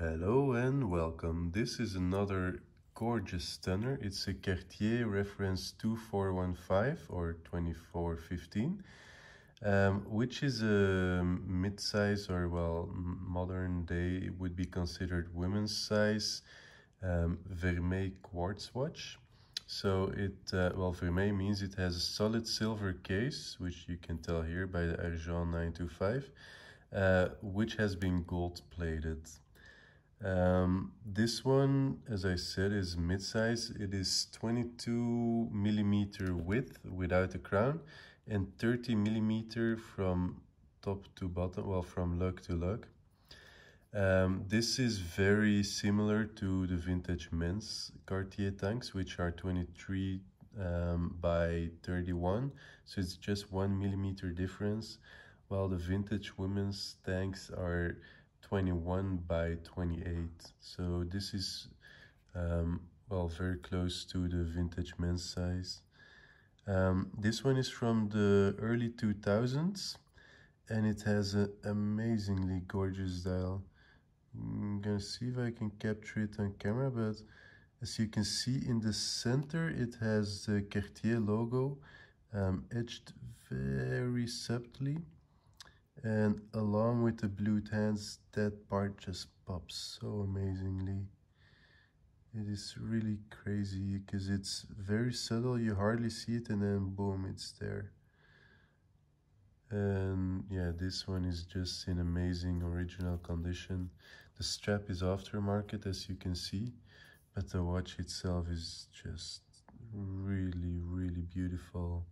Hello and welcome. This is another gorgeous stunner. It's a Cartier reference 2415 or 2415, um, which is a mid-size or well, modern day would be considered women's size um, vermeil quartz watch. So it, uh, well, vermeil means it has a solid silver case, which you can tell here by the Argent 925, uh, which has been gold plated. Um, this one, as I said, is mid-size. It is 22 millimeter width without a crown and 30 millimeter from top to bottom, well, from lug to lug. Um, this is very similar to the vintage men's Cartier tanks, which are 23 um, by 31. So it's just one millimeter difference, while the vintage women's tanks are 21 by 28 so this is um, well very close to the vintage men's size. Um, this one is from the early 2000s and it has an amazingly gorgeous dial I'm gonna see if I can capture it on camera but as you can see in the center it has the Cartier logo um, etched very subtly and along with the blued hands that part just pops so amazingly. It is really crazy because it's very subtle you hardly see it and then boom it's there. And yeah this one is just in amazing original condition. The strap is aftermarket as you can see but the watch itself is just really really beautiful